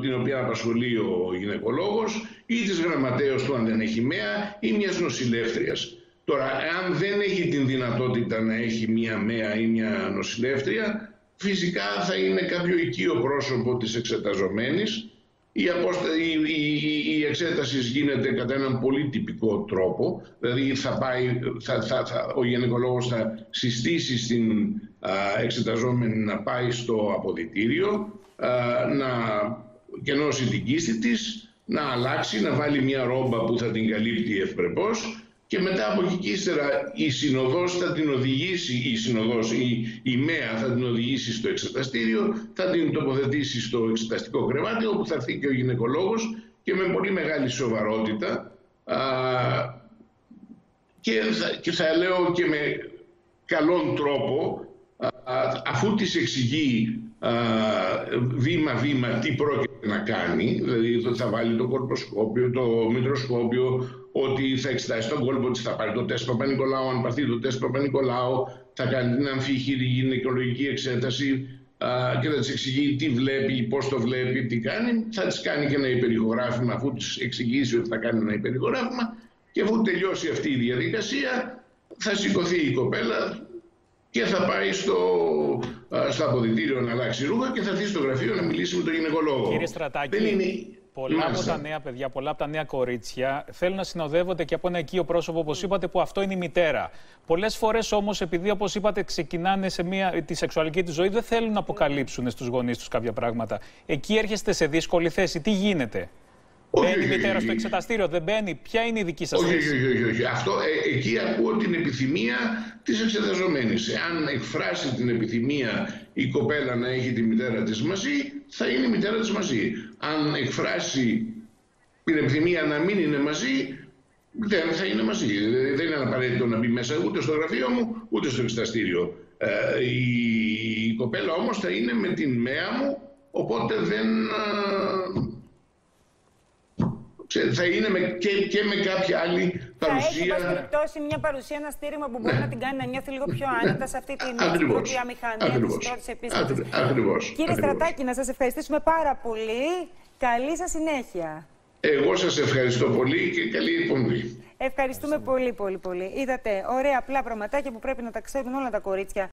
την οποία απασχολεί ο γυναικολόγος ή της γραμματέως του αν δεν έχει ΜΕΑ ή μιας νοσηλεύτριας. Τώρα, αν δεν έχει την δυνατότητα να έχει μια ΜΕΑ ή μια νοσηλεύτρια, φυσικά θα είναι κάποιο οικείο πρόσωπο της εξεταζομένης. Η, η, η, εξέταση γίνεται κατά έναν πολύ τυπικό τρόπο, δηλαδή θα πάει, θα, θα, θα, ο γυναικολόγος θα συστήσει στην εξεταζόμενη να πάει στο αποδητήριο, να κενώσει την κίστη της, να αλλάξει, να βάλει μια ρόμπα που θα την καλύπτει ευπρεπώς και μετά από εκεί και ύστερα η συνοδός θα την οδηγήσει, η συνοδός, η, η ΜΕΑ θα την οδηγήσει στο εξεταστήριο, θα την τοποθετήσει στο εξεταστικό κρεβάτι όπου θα έρθει και ο γυναικολόγος και με πολύ μεγάλη σοβαρότητα α, και, θα, και θα λέω και με καλόν τρόπο αφού της εξηγεί βήμα-βήμα τι πρόκειται να κάνει, δηλαδή θα βάλει το κορποσκόπιο, το μητροσκόπιο, ότι θα εξετάσει τον κόλπο της, θα πάρει το τεστ Παπα-Νικολάου, αν πάρθει το τεστ Παπα-Νικολάου, θα κάνει την αμφίχειρη γυναικολογική εξέταση και θα της εξηγεί τι βλέπει, πώς το βλέπει, τι κάνει. Θα της κάνει και ένα υπερηχογράφημα, αφού της εξηγήσει ότι θα κάνει ένα υπερηχογράφημα και αφού τελειώσει αυτή η διαδικασία θα σηκωθεί η κοπέλα, και θα πάει στο, στο αποδητήριο να αλλάξει ρούχα και θα έρθει στο γραφείο να μιλήσει με τον γυναικολόγο. Κύριε Στρατάκη, Δεν είναι... πολλά από τα νέα παιδιά, πολλά από τα νέα κορίτσια θέλουν να συνοδεύονται και από ένα οικείο πρόσωπο, όπως είπατε, που αυτό είναι η μητέρα. Πολλές φορές όμως, επειδή όπως είπατε, ξεκινάνε σε μια, τη σεξουαλική τους ζωή, δεν θέλουν να αποκαλύψουν στους γονείς τους κάποια πράγματα. Εκεί έρχεστε σε δύσκολη θέση. Τι γίνεται; Μπαίνει η μητέρας στο εξεταστήριο, δεν μπαίνει. Ποια είναι η δική σας θέση; Όχι, όχι, όχι. Αυτό, ε, εκεί ακούω την επιθυμία της εξεταζομένης. Αν εκφράσει την επιθυμία η κοπέλα να έχει τη μητέρα της μαζί, θα είναι η μητέρα της μαζί. Αν εκφράσει την επιθυμία να μην είναι μαζί, δεν θα είναι μαζί. Δεν είναι απαραίτητο να μπει μέσα ούτε στο γραφείο μου, ούτε στο εξεταστήριο. Ε, η, κοπέλα όμως θα είναι με την ΜΕΑ μου, οπότε δεν, θα είναι με, και, και με κάποια άλλη παρουσία. Θα έχει περιπτώσει μια παρουσία, ένα στήριγμα που μπορεί ναι. να την κάνει να νιώθει λίγο πιο άνετα σε αυτή την πρώτη αμηχανία της πρώτη επίσκεψη. Ακριβώς. Κύριε Στρατάκη, να σας ευχαριστήσουμε πάρα πολύ. Καλή σας συνέχεια. Εγώ σας ευχαριστώ πολύ και καλή υπομονή. Ευχαριστούμε πολύ πολύ πολύ. Είδατε ωραία απλά πραγματάκια που πρέπει να τα ξέρουν όλα τα κορίτσια.